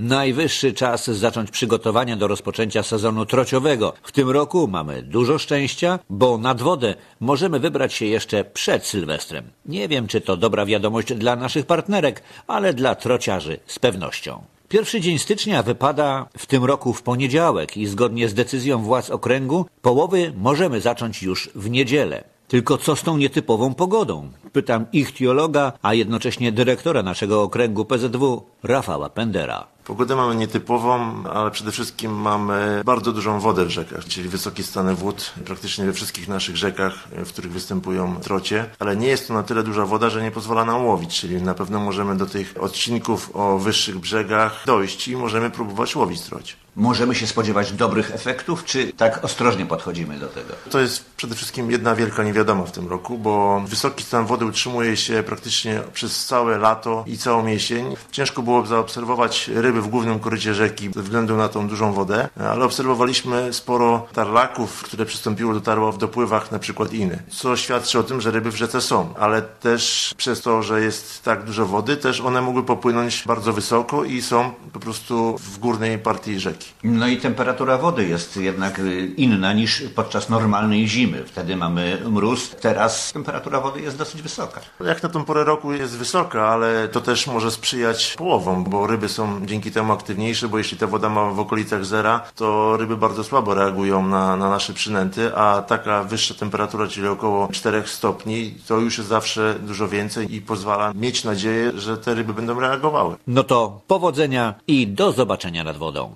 Najwyższy czas zacząć przygotowania do rozpoczęcia sezonu trociowego. W tym roku mamy dużo szczęścia, bo nad wodę możemy wybrać się jeszcze przed Sylwestrem. Nie wiem, czy to dobra wiadomość dla naszych partnerek, ale dla trociarzy z pewnością. Pierwszy dzień stycznia wypada w tym roku w poniedziałek i zgodnie z decyzją władz okręgu połowy możemy zacząć już w niedzielę. Tylko co z tą nietypową pogodą? Pytam ichtiologa, a jednocześnie dyrektora naszego okręgu PZW, Rafała Pendera. Pogodę mamy nietypową, ale przede wszystkim mamy bardzo dużą wodę w rzekach, czyli wysokie stany wód praktycznie we wszystkich naszych rzekach, w których występują trocie, ale nie jest to na tyle duża woda, że nie pozwala nam łowić, czyli na pewno możemy do tych odcinków o wyższych brzegach dojść i możemy próbować łowić trocie. Możemy się spodziewać dobrych efektów, czy tak ostrożnie podchodzimy do tego? To jest przede wszystkim jedna wielka niewiadoma w tym roku, bo wysoki stan wody utrzymuje się praktycznie przez całe lato i całą jesień. Ciężko było zaobserwować ryby w głównym korycie rzeki ze względu na tą dużą wodę, ale obserwowaliśmy sporo tarlaków, które przystąpiło do tarła w dopływach, na przykład iny, co świadczy o tym, że ryby w rzece są, ale też przez to, że jest tak dużo wody, też one mogły popłynąć bardzo wysoko i są po prostu w górnej partii rzeki. No i temperatura wody jest jednak y, inna niż podczas normalnej zimy. Wtedy mamy mróz, teraz temperatura wody jest dosyć wysoka. Jak na tą porę roku jest wysoka, ale to też może sprzyjać połowom, bo ryby są dzięki temu aktywniejsze, bo jeśli ta woda ma w okolicach zera, to ryby bardzo słabo reagują na, na nasze przynęty, a taka wyższa temperatura, czyli około 4 stopni, to już jest zawsze dużo więcej i pozwala mieć nadzieję, że te ryby będą reagowały. No to powodzenia i do zobaczenia nad wodą.